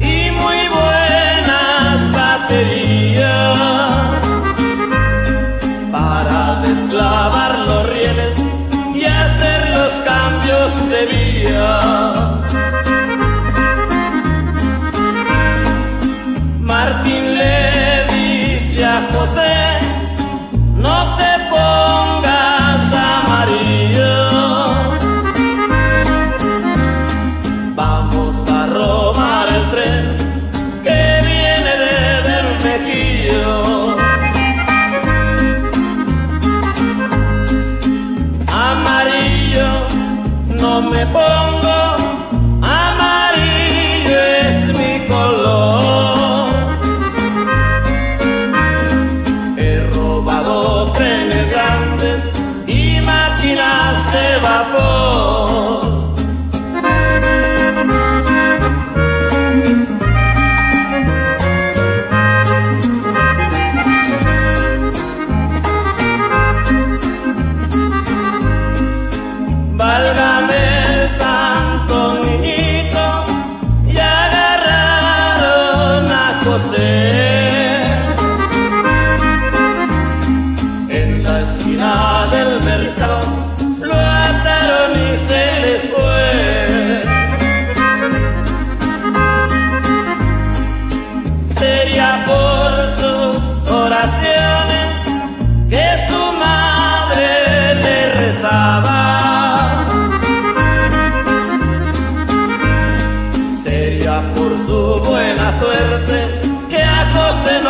y muy buenas baterías para desclavar los rieles y hacer los cambios de vía. me pongo, amarillo es mi color. He robado trenes grandes y máquinas de vapor. buena suerte que a José